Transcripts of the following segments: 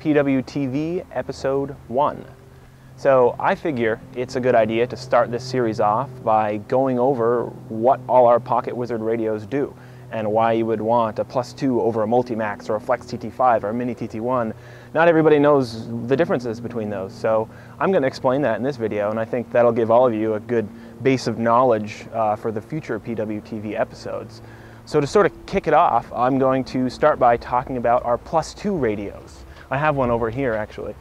PWTV Episode 1. So I figure it's a good idea to start this series off by going over what all our Pocket Wizard radios do and why you would want a plus 2 over a Multimax or a Flex TT5 or a Mini TT1. Not everybody knows the differences between those, so I'm going to explain that in this video, and I think that'll give all of you a good base of knowledge uh, for the future PWTV episodes. So to sort of kick it off, I'm going to start by talking about our plus 2 radios. I have one over here, actually.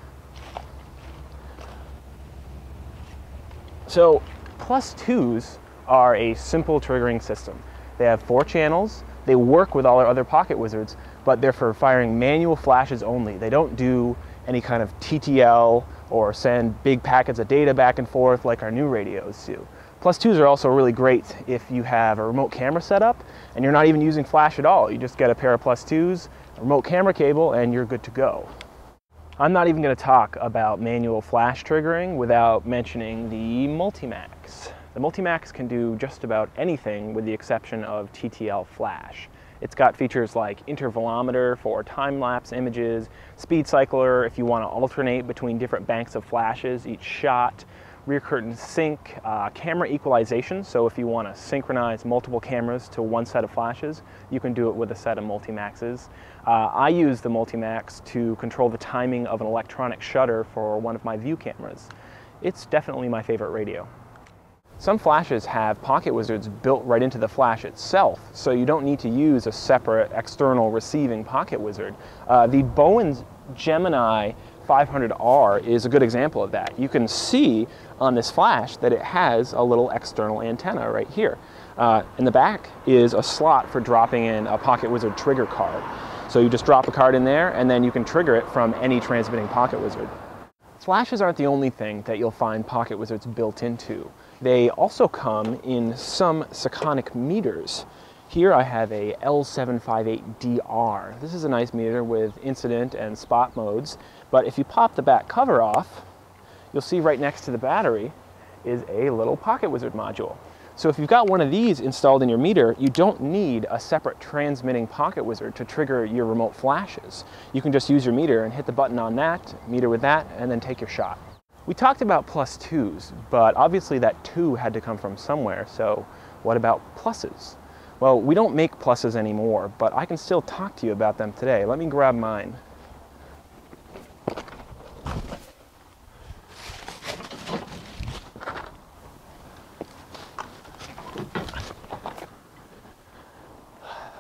So 2s are a simple triggering system. They have four channels. They work with all our other pocket wizards, but they're for firing manual flashes only. They don't do any kind of TTL or send big packets of data back and forth like our new radios do. Plus twos are also really great if you have a remote camera setup and you're not even using flash at all. You just get a pair of plus twos, a remote camera cable, and you're good to go. I'm not even going to talk about manual flash triggering without mentioning the Multimax. The Multimax can do just about anything with the exception of TTL flash. It's got features like intervalometer for time-lapse images, speed cycler if you want to alternate between different banks of flashes each shot, rear curtain sync, uh, camera equalization, so if you want to synchronize multiple cameras to one set of flashes, you can do it with a set of Multimaxes. Uh, I use the Multimax to control the timing of an electronic shutter for one of my view cameras. It's definitely my favorite radio. Some flashes have Pocket Wizards built right into the flash itself, so you don't need to use a separate external receiving Pocket Wizard. Uh, the Bowens Gemini 500R is a good example of that. You can see on this flash that it has a little external antenna right here. Uh, in the back is a slot for dropping in a Pocket Wizard trigger card. So you just drop a card in there and then you can trigger it from any transmitting Pocket Wizard. Flashes aren't the only thing that you'll find Pocket Wizards built into. They also come in some Sekonic meters. Here I have a L758DR. This is a nice meter with incident and spot modes, but if you pop the back cover off, you'll see right next to the battery is a little Pocket Wizard module. So if you've got one of these installed in your meter, you don't need a separate transmitting Pocket Wizard to trigger your remote flashes. You can just use your meter and hit the button on that, meter with that, and then take your shot. We talked about plus twos, but obviously that two had to come from somewhere, so what about pluses? Well, we don't make pluses anymore, but I can still talk to you about them today. Let me grab mine.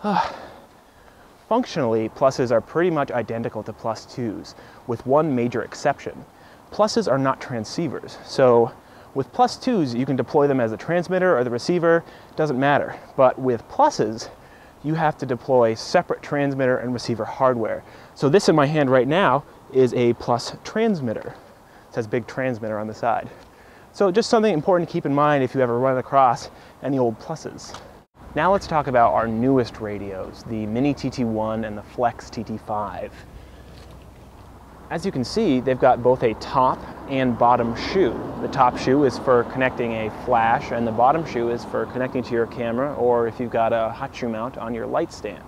Functionally, pluses are pretty much identical to plus twos, with one major exception. Pluses are not transceivers. So with plus twos, you can deploy them as a transmitter or the receiver, doesn't matter. But with pluses, you have to deploy separate transmitter and receiver hardware. So this in my hand right now is a plus transmitter. It says big transmitter on the side. So just something important to keep in mind if you ever run across any old pluses. Now let's talk about our newest radios, the Mini TT1 and the Flex TT5. As you can see, they've got both a top and bottom shoe. The top shoe is for connecting a flash, and the bottom shoe is for connecting to your camera, or if you've got a hot shoe mount on your light stand.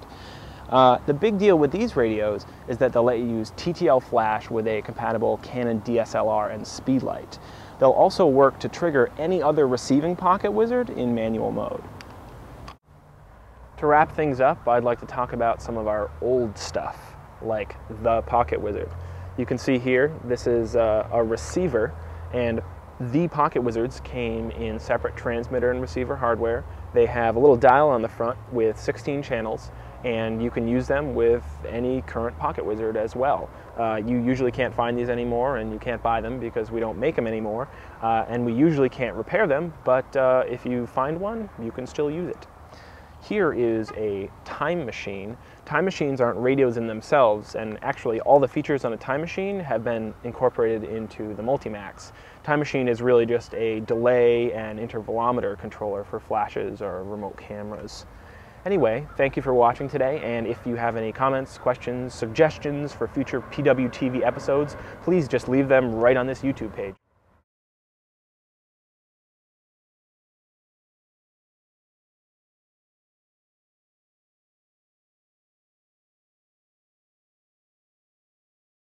Uh, the big deal with these radios is that they'll let you use TTL flash with a compatible Canon DSLR and speedlight. They'll also work to trigger any other receiving Pocket Wizard in manual mode. To wrap things up, I'd like to talk about some of our old stuff, like the Pocket Wizard. You can see here, this is a, a receiver, and the Pocket Wizards came in separate transmitter and receiver hardware. They have a little dial on the front with 16 channels, and you can use them with any current Pocket Wizard as well. Uh, you usually can't find these anymore, and you can't buy them because we don't make them anymore, uh, and we usually can't repair them, but uh, if you find one, you can still use it. Here is a time machine. Time machines aren't radios in themselves, and actually all the features on a time machine have been incorporated into the Multimax. Time machine is really just a delay and intervalometer controller for flashes or remote cameras. Anyway, thank you for watching today, and if you have any comments, questions, suggestions for future PWTV episodes, please just leave them right on this YouTube page.